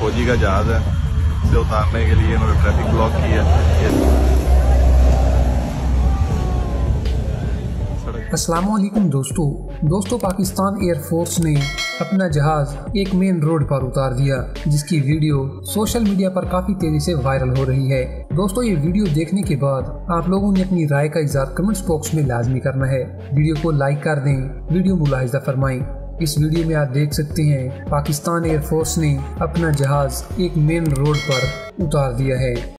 फौजी का जहाज़ है, इसे उतारने के लिए इन्होंने ट्रैफ़िक ब्लॉक की है। असलम दोस्तों। दोस्तों, पाकिस्तान एयरफोर्स ने अपना जहाज़ एक मेन रोड पर उतार दिया, जिसकी वीडियो सोशल मीडिया पर काफ़ी तेज़ी से वायरल हो रही है। दोस्तों, ये वीडियो देखने के बाद आप लोगों ने अपनी राय का इजहार कमेंट्स बॉक्स में लाजमी करना है। वीडियो को लाइक कर दें वीडियो मुलाहिजा फरमाएँ। इस वीडियो में आप देख सकते हैं, पाकिस्तान एयरफोर्स ने अपना जहाज़ एक मेन रोड पर उतार दिया है।